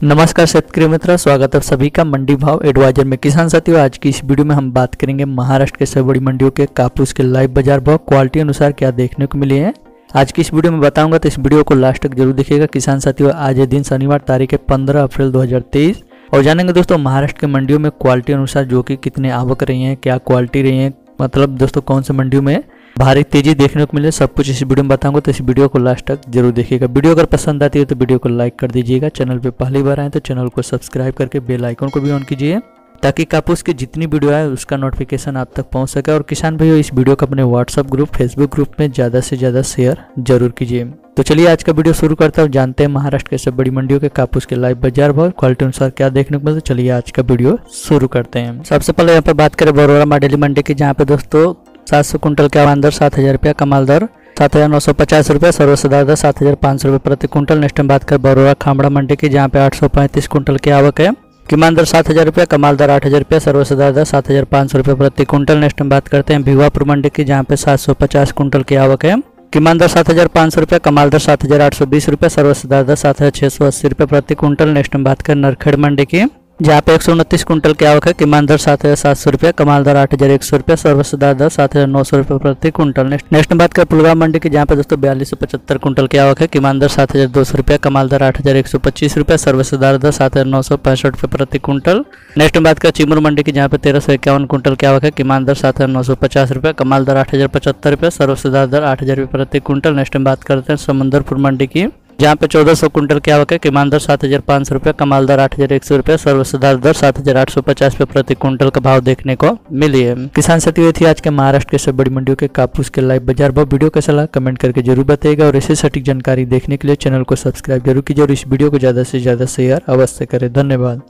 नमस्कार शेतकरी मित्र, स्वागत है सभी का मंडी भाव एडवाइजर में। किसान साथियों, आज की इस वीडियो में हम बात करेंगे महाराष्ट्र के सब बड़ी मंडियों के कापूस के लाइव बाज़ार भाव, क्वालिटी अनुसार क्या देखने को मिले हैं। आज की इस वीडियो में बताऊँगा तो इस वीडियो को लास्ट तक ज़रूर देखिएगा। किसान साथियों, आज ये दिन शनिवार, तारीख है पंद्रह अप्रैल दो हज़ार तेईस। और जानेंगे दोस्तों, महाराष्ट्र के मंडियों में क्वालिटी अनुसार जो कि कितने आवक रही है, क्या क्वालिटी रही है मतलब दोस्तों, कौन से मंडियों में भारी तेज़ी देखने को मिले, सब कुछ इस वीडियो में बताऊँगा तो इस वीडियो को लास्ट तक ज़रूर देखिएगा। वीडियो अगर पसंद आती है तो वीडियो को लाइक कर दीजिएगा। चैनल पे पहली बार आए तो चैनल को सब्सक्राइब करके बेल आइकन को भी ऑन कीजिए, ताकि कापूस की जितनी वीडियो आए, उसका नोटिफिकेशन आप तक पहुँच सके। और किसान भाइयों, इस वीडियो को अपने व्हाट्सअप ग्रुप फेसबुक ग्रुप में ज़्यादा से ज़्यादा शेयर ज़रूर कीजिए। तो चलिए आज का वीडियो शुरू करता हूँ। जानते हैं महाराष्ट्र के सब बड़ी मंडियों के कापूस के लाइव बाज़ार भाव क्वालिटी अनुसार क्या देखने को मिलता चलिए आज का वीडियो शुरू करते हैं। सबसे पहले यहाँ पर बात करें बरोरा माडेली मंडी की, जहाँ पे दोस्तों सात सौ कुंटल के अंदर सात हज़ार रुपया कमाल दर, सात हज़ार नौ सौ पचास रुपया सर्वसदार दर, सात हज़ार पाँच सौ रुपये प्रति कुंटल। नेक्स्ट बात कर बरोरा खामड़ा मंडी की, जहाँ पे आठ सौ पैंतीस कुंटल की आवक है। किमान दर सात हज़ार रुपया, कमाल दर आठ हज़ार रुपया सर्वसदार दर सात हज़ार पाँच सौ रुपये प्रति कुंटल। नेक्स्ट बात करते हैं भिवापुर मंडी की, जहाँ पे सात सौ पचास कुंटल की आवक है। किमान दर सात हज़ार पाँच सौ रुपया, कमाल दर सात हज़ार आठ सौ बीस रुपया सर्वसदार दर सात हज़ार छः सौ अस्सी रुपये प्रति कुंटल। नेक्स्ट बात कर नरखेड़ मंडी की। जहाँ पे एक सौ उनतीस कुंटल की आवक है, किमान दर सात हज़ार सात सौ रुपया, कमाल दर आठ हज़ार एक सौ रुपया सर्वसदार दर सात हज़ार नौ सौ रुपये प्रति कुंटल नेक्स्ट नेक्स्ट बात करें पुलवामा मंडी की, जहाँ पे दोस्तों बयालीस सौ पचहत्तर कुंटल की आवक है, किमान दर सात हज़ार दो सौ रुपया, कमाल दर आठ हज़ार एक सौ पच्चीस रुपया सर्वसदार दर सात हज़ार नौ सौ पैंसठ रुपये प्रति कुंटल नेक्स्ट बात करें चिमूर मंडी की, जहाँ पे तेरह सौ इक्यावन कुंटल की आवक है, किमान दर सात हज़ार नौ सौ पचास रुपया, कमाल दर आठ हज़ार पचहत्तर रुपया सर्वसदार दर आठ हज़ार रुपये प्रति कुंटल नेक्स्ट बात करते हैं समंदरपुर मंडी की। जहाँ पे 1400 कुंटल की आवक है, किमान दर सात हज़ार पाँच सौ रुपये, कमाल दर आठ हज़ार एक सौ रुपये सर्वसाधार दर सात हज़ार आठ सौ पचास रुपये प्रति कुंटल का भाव देखने को मिली है। किसान साथी हुई थी आज के महाराष्ट्र के सब बड़ी मंडियों के कापूस के लाइव बाज़ार भाव। वीडियो कैसा लगा, कमेंट करके ज़रूर बताएगा और इसे सटीक जानकारी देखने के लिए चैनल को सब्सक्राइब ज़रूर कीजिए और इस वीडियो को ज़्यादा से ज़्यादा शेयर अवश्य करें। धन्यवाद।